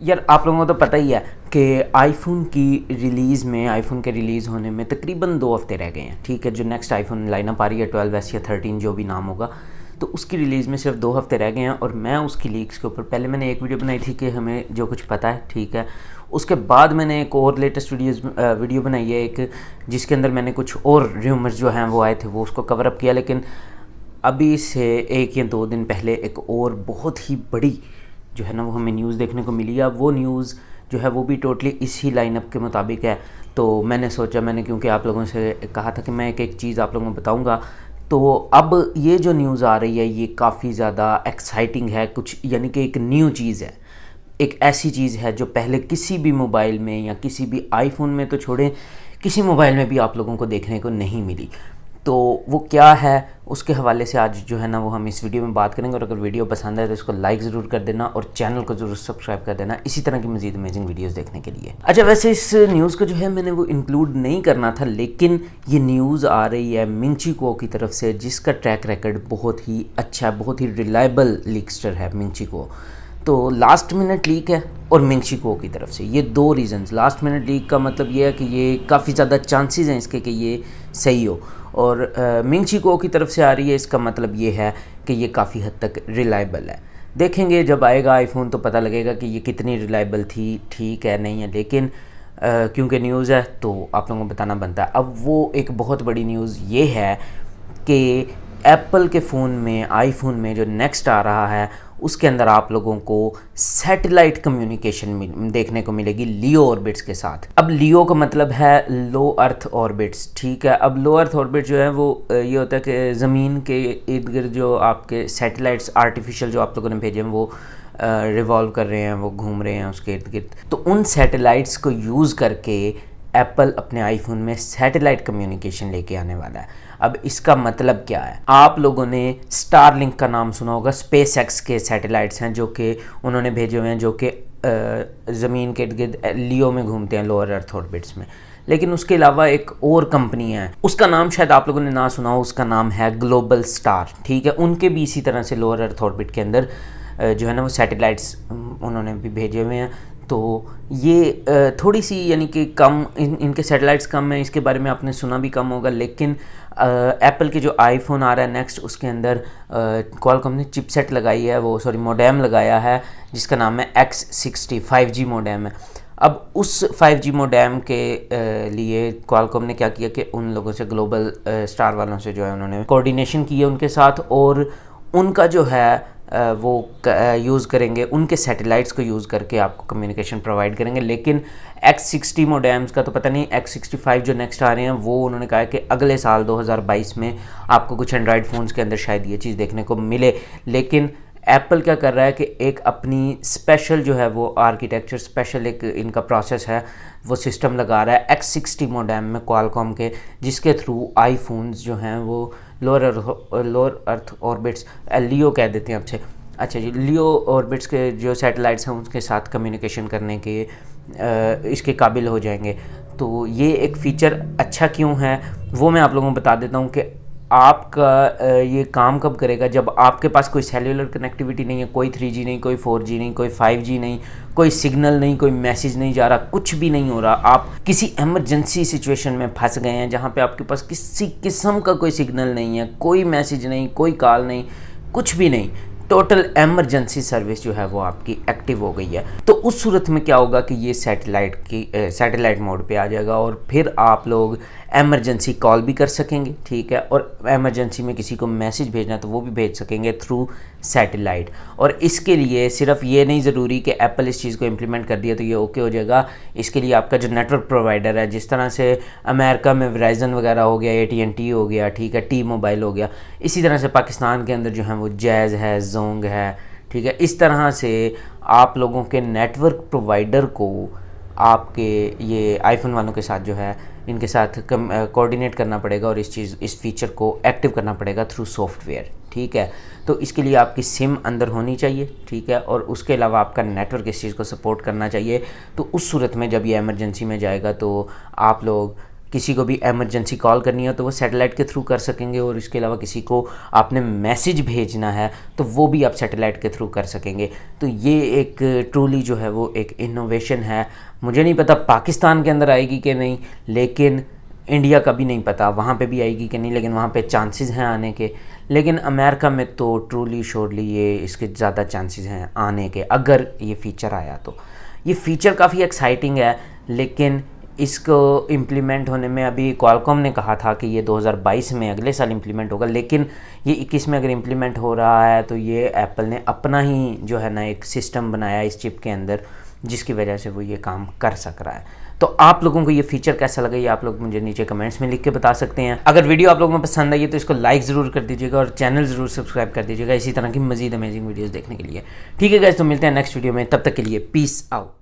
यार, आप लोगों को तो पता ही है कि आईफोन की रिलीज़ में आईफोन के रिलीज़ होने में तकरीबन दो हफ़्ते रह गए हैं, ठीक है? जो नेक्स्ट आईफोन लाइनअप आ रही है ट्वेल्व एस या थर्टीन जो भी नाम होगा तो उसकी रिलीज़ में सिर्फ़ दो हफ़्ते रह गए हैं और मैं उसकी लीक्स के ऊपर, पहले मैंने एक वीडियो बनाई थी कि हमें जो कुछ पता है, ठीक है? उसके बाद मैंने एक और लेटेस्ट वीडियोस वीडियो बनाई है एक, जिसके अंदर मैंने कुछ और र्यूमर्स जो हैं वो आए थे, वो उसको कवर अप किया, लेकिन अभी से एक या दो दिन पहले एक और बहुत ही बड़ी जो है ना, वो हमें न्यूज़ देखने को मिली। है वो न्यूज़ जो है, वो भी टोटली इसी लाइनअप के मुताबिक है। तो मैंने सोचा, मैंने क्योंकि आप लोगों से कहा था कि मैं एक एक चीज़ आप लोगों को बताऊँगा। तो अब ये जो न्यूज़ आ रही है, ये काफ़ी ज़्यादा एक्साइटिंग है। कुछ यानी कि एक न्यू चीज़ है। एक ऐसी चीज़ है जो पहले किसी भी मोबाइल में या किसी भी आईफोन में तो छोड़ें, किसी मोबाइल में भी आप लोगों को देखने को नहीं मिली। तो वो क्या है, उसके हवाले से आज जो है ना, वो हम इस वीडियो में बात करेंगे। और अगर वीडियो पसंद आए तो इसको लाइक ज़रूर कर देना और चैनल को ज़रूर सब्सक्राइब कर देना इसी तरह की मजीद अमेजिंग वीडियोस देखने के लिए। अच्छा वैसे इस न्यूज़ को जो है मैंने वो इंक्लूड नहीं करना था, लेकिन ये न्यूज़ आ रही है मिंची को की तरफ़ से, जिसका ट्रैक रिकॉर्ड बहुत ही अच्छा बहुत ही रिलायबल लीकस्टर है मिंची को तो लास्ट मिनट लीक है और मिंगशिको की तरफ़ से। ये दो रीज़न्स लास्ट मिनट लीक का मतलब ये है कि ये काफ़ी ज़्यादा चांसेस हैं इसके कि ये सही हो। और मिंगशिको की तरफ़ से आ रही है, इसका मतलब ये है कि ये काफ़ी हद तक रिलायबल है। देखेंगे, जब आएगा आईफोन तो पता लगेगा कि ये कितनी रिलायबल थी, ठीक है, नहीं है, लेकिन क्योंकि न्यूज़ है तो आप लोगों को बताना बनता है। अब वो एक बहुत बड़ी न्यूज़ ये है कि एप्पल के फ़ोन में आईफोन में जो नेक्स्ट आ रहा है उसके अंदर आप लोगों को सैटेलाइट कम्युनिकेशन देखने को मिलेगी लियो ऑर्बिट्स के साथ। अब लियो का मतलब है लो अर्थ ऑर्बिट्स ठीक है? अब लो अर्थ ऑर्बिट जो है वो ये होता है कि ज़मीन के इर्द गिर्द जो आपके सैटेलाइट्स आर्टिफिशियल जो आप लोगों ने भेजे हैं, वो रिवॉल्व कर रहे हैं, वो घूम रहे हैं उसके इर्द गिर्द तो उन सैटेलाइट्स को यूज़ करके एप्पल अपने आईफोन में सैटेलाइट कम्युनिकेशन लेके आने वाला है। अब इसका मतलब क्या है? आप लोगों ने स्टार लिंक का नाम सुना होगा स्पेस एक्स के सैटेलाइट्स हैं जो कि उन्होंने भेजे हुए हैं, जो कि ज़मीन के गिर्द लियो में घूमते हैं लोअर अर्थ ऑर्बिट्स में। लेकिन उसके अलावा एक और कंपनी है। उसका नाम शायद आप लोगों ने ना सुना हो, उसका नाम है ग्लोबल स्टार ठीक है? उनके भी इसी तरह से लोअर अर्थ ऑर्बिट के अंदर जो है ना, वो सैटेलाइट्स उन्होंने भी भेजे हुए हैं। तो ये थोड़ी सी यानी कि कम, इन, इनके सैटेलाइट्स कम हैं, इसके बारे में आपने सुना भी कम होगा, लेकिन एप्पल के जो आईफोन आ रहा है नेक्स्ट उसके अंदर कॉलकॉम ने चिपसेट लगाई है, वो सॉरी मोडेम लगाया है, जिसका नाम है X sixty five G modem है। अब उस 5G मोडेम के लिए कॉलकॉम ने क्या किया कि उन लोगों से ग्लोबल स्टार वालों से जो है, उन्होंने कोऑर्डिनेशन की है उनके साथ, और उनका जो है वो यूज़ करेंगे, उनके सैटेलाइट्स को यूज़ करके आपको कम्युनिकेशन प्रोवाइड करेंगे। लेकिन एक्स सिक्सटी मोडेम्स का तो पता नहीं एक्स सिक्सटी फाइव जो नेक्स्ट आ रहे हैं, वो उन्होंने कहा कि अगले साल 2022 में आपको कुछ एंड्रॉयड फ़ोन्स के अंदर शायद ये चीज़ देखने को मिले। लेकिन एप्पल क्या कर रहा है कि एक अपनी स्पेशल जो है वो आर्किटेक्चर स्पेशल एक इनका प्रोसेस है, वो सिस्टम लगा रहा है एक्स सिक्सटी मोडेम में क्वालकॉम के, जिसके थ्रू आईफोन्स जो हैं वो lower lower earth orbits LEO कह देते हैं आपसे अच्छा जी, लियो ऑर्बिट्स के जो सैटेलाइट्स हैं, उनके साथ कम्युनिकेशन करने के इसके काबिल हो जाएँगे। तो ये एक फ़ीचर अच्छा क्यों है, वो मैं आप लोगों को बता देता हूँ कि आपका ये काम कब करेगा? जब आपके पास कोई सेलुलर कनेक्टिविटी नहीं है, कोई थ्री जी नहीं, कोई फोर जी नहीं, कोई फाइव जी नहीं, कोई सिग्नल नहीं, कोई मैसेज नहीं जा रहा, कुछ भी नहीं हो रहा, आप किसी एमरजेंसी सिचुएशन में फंस गए हैं, जहाँ पे आपके पास किसी किस्म का कोई सिग्नल नहीं है, कोई मैसेज नहीं, कोई कॉल नहीं, कुछ भी नहीं टोटल एमरजेंसी सर्विस जो है वो आपकी एक्टिव हो गई है। तो उस सूरत में क्या होगा कि ये सैटेलाइट की सैटेलाइट मोड पे आ जाएगा और फिर आप लोग एमरजेंसी कॉल भी कर सकेंगे, ठीक है? और एमरजेंसी में किसी को मैसेज भेजना तो वो भी भेज सकेंगे थ्रू सैटेलाइट और इसके लिए सिर्फ़ ये नहीं ज़रूरी कि एप्पल इस चीज़ को इम्प्लीमेंट कर दिया तो ये ओके हो जाएगा। इसके लिए आपका जो नेटवर्क प्रोवाइडर है, जिस तरह से अमेरिका में वराइजन वगैरह हो गया ए हो गया, ठीक है? टी मोबाइल हो गया, इसी तरह से पाकिस्तान के अंदर जो है वो जैज़ है जोंग है, ठीक है? इस तरह से आप लोगों के नेटवर्क प्रोवाइडर को आपके ये आईफोन वालों के साथ जो है, इनके साथ कोऑर्डिनेट करना पड़ेगा और इस चीज़, इस फीचर को एक्टिव करना पड़ेगा थ्रू सॉफ्टवेयर ठीक है? तो इसके लिए आपकी सिम अंदर होनी चाहिए, ठीक है? और उसके अलावा आपका नेटवर्क इस चीज़ को सपोर्ट करना चाहिए। तो उस सूरत में जब ये एमरजेंसी में जाएगा तो आप लोग किसी को भी एमरजेंसी कॉल करनी हो तो वो सैटेलाइट के थ्रू कर सकेंगे और इसके अलावा किसी को आपने मैसेज भेजना है तो वो भी आप सेटेलाइट के थ्रू कर सकेंगे। तो ये एक ट्रूली जो है वो एक इनोवेशन है। मुझे नहीं पता पाकिस्तान के अंदर आएगी कि नहीं, लेकिन इंडिया का भी नहीं पता, वहाँ पे भी आएगी कि नहीं, लेकिन वहाँ पे चांसेस हैं आने के। लेकिन अमेरिका में तो ट्रूली श्योरली ये इसके ज़्यादा चांसेस हैं आने के, अगर ये फ़ीचर आया तो। ये फ़ीचर काफ़ी एक्साइटिंग है, लेकिन इसको इम्प्लीमेंट होने में अभी क्वालकॉम ने कहा था कि ये 2022 में अगले साल इम्प्लीमेंट होगा, लेकिन ये 21 में अगर इम्प्लीमेंट हो रहा है तो ये एप्पल ने अपना ही जो है ना एक सिस्टम बनाया इस चिप के अंदर, जिसकी वजह से वो ये काम कर सक रहा है। तो आप लोगों को ये फीचर कैसा लगा, ये आप लोग मुझे नीचे कमेंट्स में लिख के बता सकते हैं। अगर वीडियो आप लोगों को पसंद आई तो इसको लाइक ज़रूर कर दीजिएगा और चैनल ज़रूर सब्सक्राइब कर दीजिएगा, इसी तरह की मजीद अमेजिंग वीडियोज़ देखने के लिए। ठीक है गैस तो मिलते हैं नेक्स्ट वीडियो में, तब तक के लिए पीस आउट